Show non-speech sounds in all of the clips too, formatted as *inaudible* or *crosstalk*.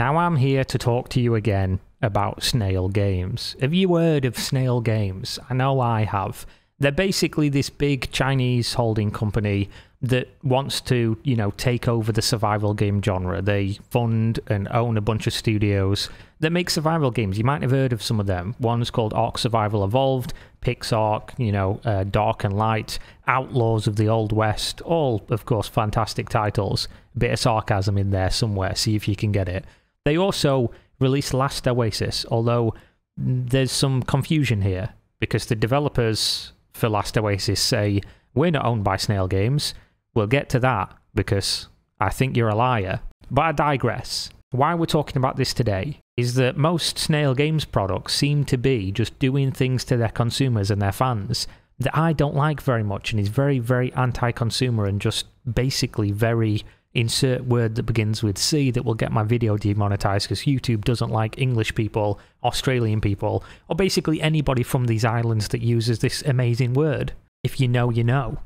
Now I'm here to talk to you again about Snail Games. Have you heard of Snail Games? I know I have. They're basically this big Chinese holding company that wants to, you know, take over the survival game genre. They fund and own a bunch of studios that make survival games. You might have heard of some of them. One's called Ark Survival Evolved, PixARK, you know, uh, Dark and Light, Outlaws of the Old West, all, of course, fantastic titles. A bit of sarcasm in there somewhere, see if you can get it. They also released Last Oasis, although there's some confusion here because the developers for Last Oasis say, we're not owned by Snail Games. We'll get to that because I think you're a liar. But I digress. Why we're talking about this today is that most Snail Games products seem to be just doing things to their consumers and their fans that I don't like very much and is very, very anti consumer and just basically very insert word that begins with C that will get my video demonetized because YouTube doesn't like English people, Australian people, or basically anybody from these islands that uses this amazing word. If you know, you know.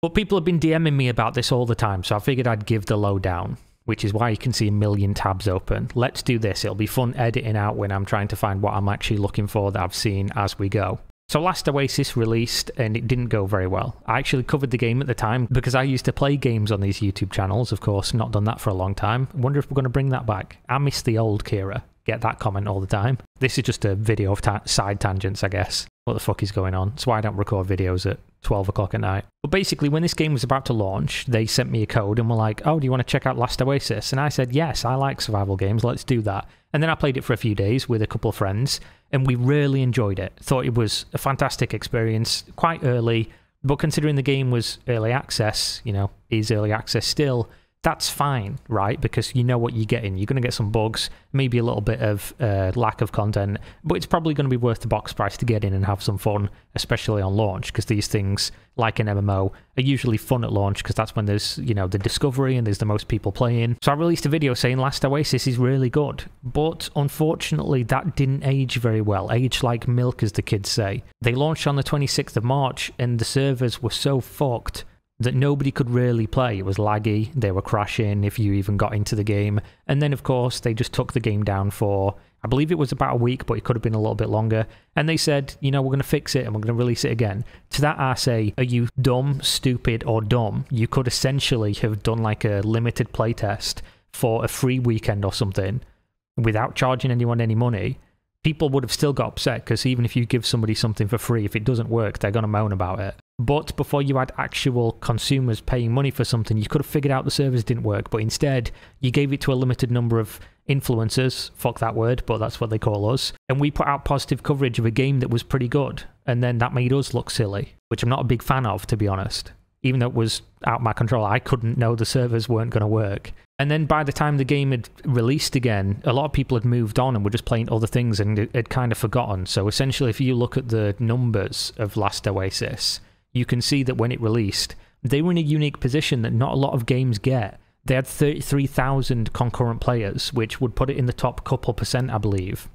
But people have been DMing me about this all the time, so I figured I'd give the lowdown, which is why you can see a million tabs open. Let's do this. It'll be fun editing out when I'm trying to find what I'm actually looking for that I've seen as we go. So Last Oasis released and it didn't go very well. I actually covered the game at the time because I used to play games on these YouTube channels, of course, not done that for a long time. Wonder if we're going to bring that back. I miss the old Kira. Get that comment all the time. This is just a video of ta side tangents, I guess. What the fuck is going on? That's why I don't record videos at 12 o'clock at night. But basically, when this game was about to launch, they sent me a code and were like, oh, do you want to check out Last Oasis? And I said, yes, I like survival games, let's do that. And then I played it for a few days with a couple of friends, and we really enjoyed it. Thought it was a fantastic experience, quite early, but considering the game was early access, you know, is early access still, that's fine, right? Because you know what you're getting. You're going to get some bugs, maybe a little bit of uh, lack of content, but it's probably going to be worth the box price to get in and have some fun, especially on launch, because these things, like an MMO, are usually fun at launch because that's when there's, you know, the discovery and there's the most people playing. So I released a video saying Last Oasis is really good, but unfortunately that didn't age very well. Age like milk, as the kids say. They launched on the 26th of March and the servers were so fucked that nobody could really play. It was laggy, they were crashing if you even got into the game. And then, of course, they just took the game down for, I believe it was about a week, but it could have been a little bit longer. And they said, you know, we're going to fix it and we're going to release it again. To that, I say, are you dumb, stupid, or dumb? You could essentially have done like a limited playtest for a free weekend or something without charging anyone any money. People would have still got upset because even if you give somebody something for free, if it doesn't work, they're going to moan about it. But before you had actual consumers paying money for something, you could have figured out the servers didn't work. But instead, you gave it to a limited number of influencers. Fuck that word, but that's what they call us. And we put out positive coverage of a game that was pretty good. And then that made us look silly, which I'm not a big fan of, to be honest. Even though it was out of my control, I couldn't know the servers weren't going to work. And then by the time the game had released again, a lot of people had moved on and were just playing other things and had kind of forgotten. So essentially, if you look at the numbers of Last Oasis, you can see that when it released, they were in a unique position that not a lot of games get. They had 33,000 concurrent players, which would put it in the top couple percent, I believe,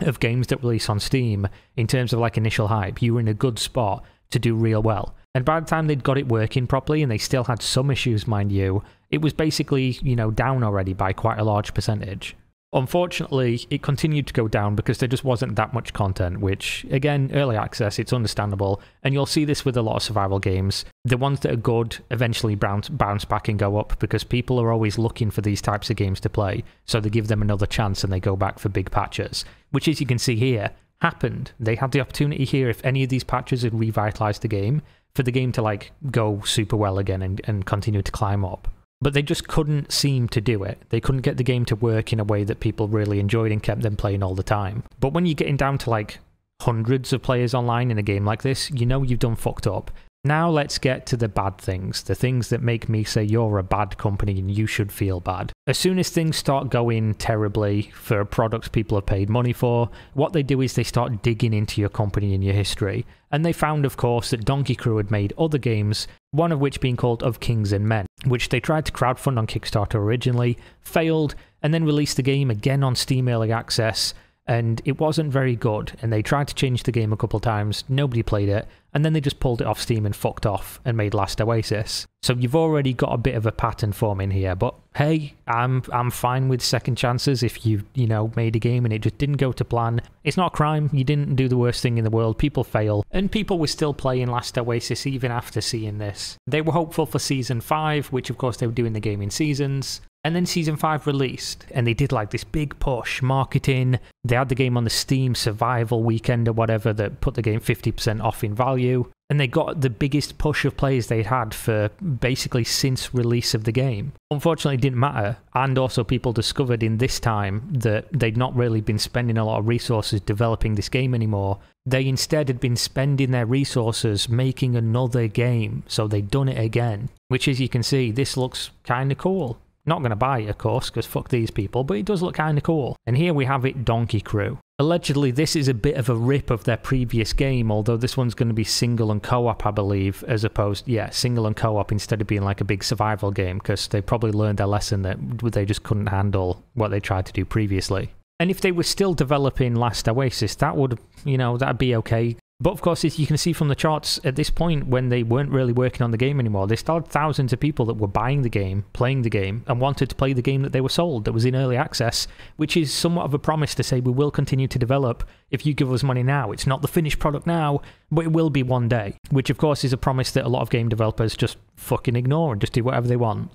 of games that release on Steam in terms of like initial hype. You were in a good spot to do real well. And by the time they'd got it working properly, and they still had some issues, mind you, it was basically, you know, down already by quite a large percentage. Unfortunately, it continued to go down because there just wasn't that much content, which, again, early access, it's understandable. And you'll see this with a lot of survival games. The ones that are good eventually bounce, bounce back and go up because people are always looking for these types of games to play. So they give them another chance and they go back for big patches, which, as you can see here, happened. They had the opportunity here, if any of these patches had revitalized the game, for the game to like go super well again and, and continue to climb up but they just couldn't seem to do it. They couldn't get the game to work in a way that people really enjoyed and kept them playing all the time. But when you're getting down to like hundreds of players online in a game like this, you know you've done fucked up. Now let's get to the bad things, the things that make me say you're a bad company and you should feel bad. As soon as things start going terribly for products people have paid money for, what they do is they start digging into your company and your history. And they found, of course, that Donkey Crew had made other games, one of which being called Of Kings and Men, which they tried to crowdfund on Kickstarter originally, failed, and then released the game again on Steam Early Access and it wasn't very good. And they tried to change the game a couple times, nobody played it, and then they just pulled it off Steam and fucked off and made Last Oasis. So you've already got a bit of a pattern forming here. But hey, I'm I'm fine with second chances if you you know made a game and it just didn't go to plan. It's not a crime. You didn't do the worst thing in the world. People fail, and people were still playing Last Oasis even after seeing this. They were hopeful for season five, which of course they were doing the game in seasons. And then season 5 released, and they did like this big push marketing. They had the game on the Steam survival weekend or whatever that put the game 50% off in value. And they got the biggest push of players they'd had for basically since release of the game. Unfortunately, it didn't matter. And also, people discovered in this time that they'd not really been spending a lot of resources developing this game anymore. They instead had been spending their resources making another game. So they'd done it again. Which, as you can see, this looks kind of cool. Not going to buy it, of course, because fuck these people, but it does look kind of cool. And here we have it Donkey Crew. Allegedly, this is a bit of a rip of their previous game, although this one's going to be single and co op, I believe, as opposed, yeah, single and co op instead of being like a big survival game, because they probably learned their lesson that they just couldn't handle what they tried to do previously. And if they were still developing Last Oasis, that would, you know, that'd be okay. But of course, as you can see from the charts at this point, when they weren't really working on the game anymore, they still had thousands of people that were buying the game, playing the game, and wanted to play the game that they were sold that was in early access, which is somewhat of a promise to say we will continue to develop if you give us money now. It's not the finished product now, but it will be one day, which of course is a promise that a lot of game developers just fucking ignore and just do whatever they want.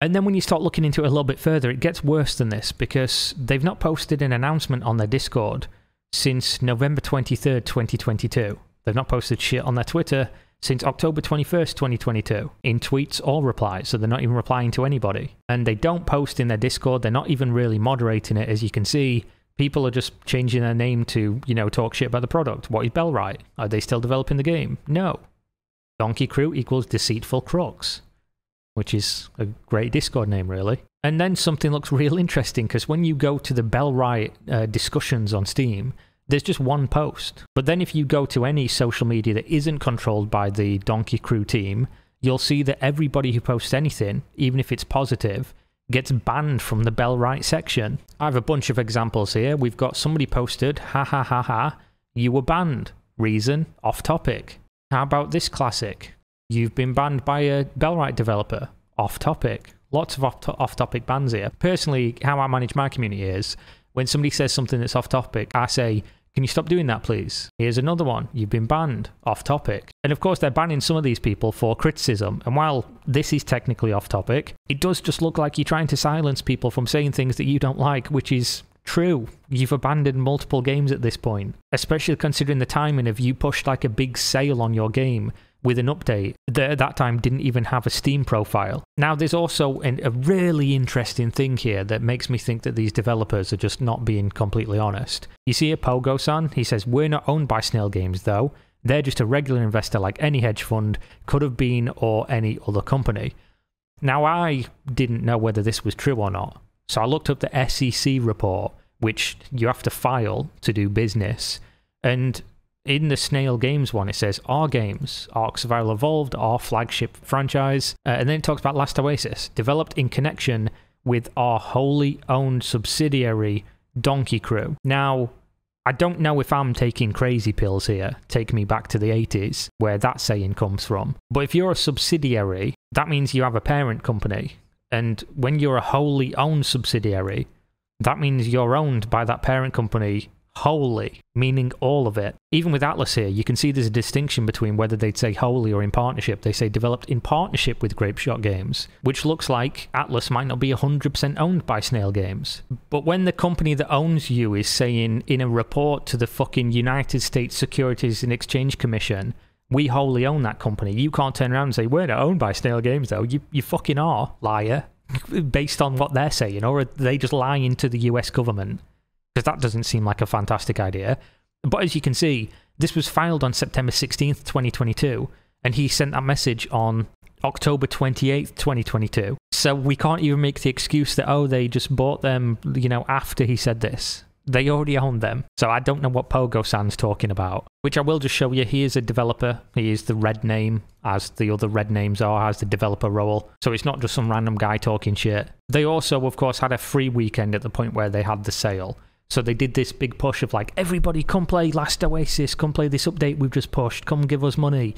And then when you start looking into it a little bit further, it gets worse than this because they've not posted an announcement on their Discord since November 23rd, 2022. They've not posted shit on their Twitter since October 21st, 2022, in tweets or replies, so they're not even replying to anybody. And they don't post in their Discord, they're not even really moderating it, as you can see. People are just changing their name to, you know, talk shit about the product. What is Bellwright? Are they still developing the game? No. Donkey Crew equals Deceitful Crooks, which is a great Discord name, really. And then something looks real interesting because when you go to the Bellwright uh, discussions on Steam, there's just one post. But then if you go to any social media that isn't controlled by the Donkey Crew team, you'll see that everybody who posts anything, even if it's positive, gets banned from the Bellwright section. I have a bunch of examples here. We've got somebody posted, ha ha ha ha, you were banned. Reason, off topic. How about this classic? You've been banned by a Bellwright developer. Off topic. Lots of off, off topic bans here. Personally, how I manage my community is when somebody says something that's off topic, I say, can you stop doing that, please? Here's another one. You've been banned. Off topic. And of course, they're banning some of these people for criticism. And while this is technically off topic, it does just look like you're trying to silence people from saying things that you don't like, which is true. You've abandoned multiple games at this point, especially considering the timing of you pushed like a big sale on your game with an update that at that time didn't even have a Steam profile. Now, there's also an, a really interesting thing here that makes me think that these developers are just not being completely honest. You see a Pogo san, he says, We're not owned by Snail Games though. They're just a regular investor like any hedge fund could have been or any other company. Now, I didn't know whether this was true or not, so I looked up the SEC report, which you have to file to do business, and in the Snail Games one, it says our games, Ark Survival Evolved, our flagship franchise, uh, and then it talks about Last Oasis, developed in connection with our wholly owned subsidiary, Donkey Crew. Now, I don't know if I'm taking crazy pills here, take me back to the 80s, where that saying comes from. But if you're a subsidiary, that means you have a parent company. And when you're a wholly owned subsidiary, that means you're owned by that parent company wholly, meaning all of it. Even with Atlas here, you can see there's a distinction between whether they'd say wholly or in partnership. They say developed in partnership with Grapeshot Games, which looks like Atlas might not be 100% owned by Snail Games. But when the company that owns you is saying in a report to the fucking United States Securities and Exchange Commission, we wholly own that company, you can't turn around and say, we're not owned by Snail Games though. You, you fucking are, liar. *laughs* Based on what they're saying, or are they just lying to the US government? Because that doesn't seem like a fantastic idea. But as you can see, this was filed on September 16th, 2022, and he sent that message on October 28th, 2022. So we can't even make the excuse that, oh, they just bought them, you know, after he said this. They already owned them. So I don't know what Pogo San's talking about. Which I will just show you. He is a developer. He is the red name, as the other red names are, as the developer role. So it's not just some random guy talking shit. They also, of course, had a free weekend at the point where they had the sale. So they did this big push of like, everybody come play Last Oasis, come play this update we've just pushed, come give us money.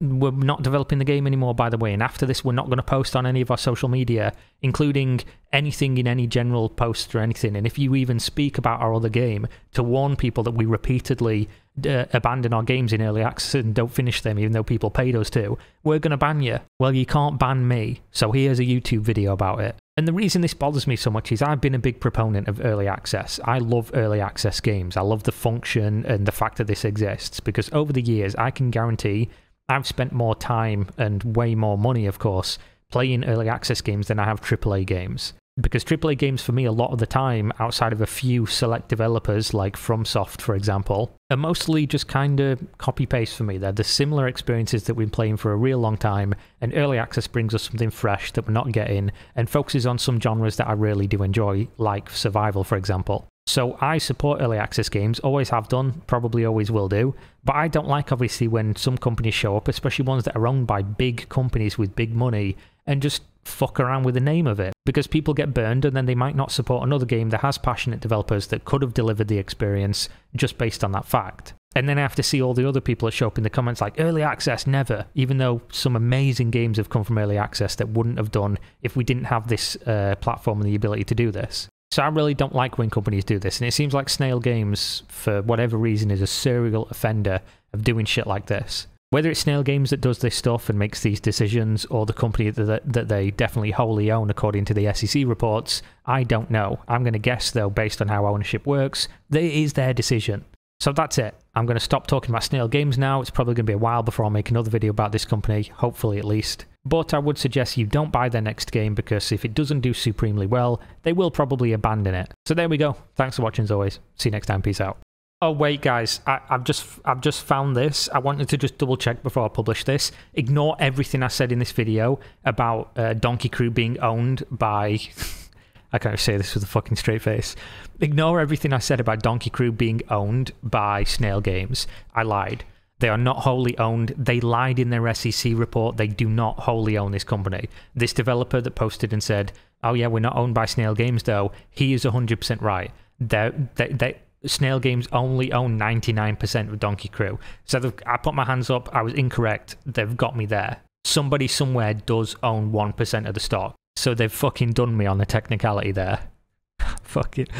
We're not developing the game anymore, by the way. And after this, we're not going to post on any of our social media, including anything in any general posts or anything. And if you even speak about our other game to warn people that we repeatedly uh, abandon our games in early access and don't finish them, even though people paid us to, we're going to ban you. Well, you can't ban me. So here's a YouTube video about it. And the reason this bothers me so much is I've been a big proponent of early access. I love early access games. I love the function and the fact that this exists because over the years, I can guarantee I've spent more time and way more money, of course, playing early access games than I have AAA games. Because AAA games, for me, a lot of the time, outside of a few select developers like FromSoft, for example, are mostly just kind of copy paste for me. They're the similar experiences that we've been playing for a real long time, and early access brings us something fresh that we're not getting and focuses on some genres that I really do enjoy, like survival, for example. So I support early access games, always have done, probably always will do. But I don't like, obviously, when some companies show up, especially ones that are owned by big companies with big money, and just fuck around with the name of it. Because people get burned and then they might not support another game that has passionate developers that could have delivered the experience just based on that fact. And then I have to see all the other people that show up in the comments like, early access, never. Even though some amazing games have come from early access that wouldn't have done if we didn't have this uh, platform and the ability to do this. So I really don't like when companies do this, and it seems like Snail Games, for whatever reason, is a serial offender of doing shit like this. Whether it's Snail Games that does this stuff and makes these decisions, or the company that, that they definitely wholly own according to the SEC reports, I don't know. I'm going to guess, though, based on how ownership works, it is their decision. So that's it. I'm going to stop talking about Snail Games now. It's probably going to be a while before I make another video about this company, hopefully at least. But I would suggest you don't buy their next game because if it doesn't do supremely well, they will probably abandon it. So there we go. Thanks for watching as always. See you next time. Peace out. Oh wait, guys, I, have just I've just found this. I wanted to just double check before I publish this. Ignore everything I said in this video about uh, Donkey Crew being owned by. *laughs* I can't say this with a fucking straight face. Ignore everything I said about Donkey Crew being owned by Snail Games. I lied. They are not wholly owned. They lied in their SEC report. They do not wholly own this company. This developer that posted and said, "Oh yeah, we're not owned by Snail Games," though he is 100% right. They, they, they, Snail Games only own 99% of Donkey Crew. So I put my hands up. I was incorrect. They've got me there. Somebody somewhere does own 1% of the stock. So they've fucking done me on the technicality there. *laughs* Fuck it.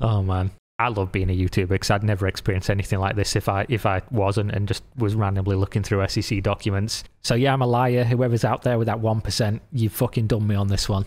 Oh man. I love being a YouTuber because I'd never experienced anything like this if I if I wasn't and just was randomly looking through SEC documents. So yeah, I'm a liar. Whoever's out there with that one percent, you fucking done me on this one.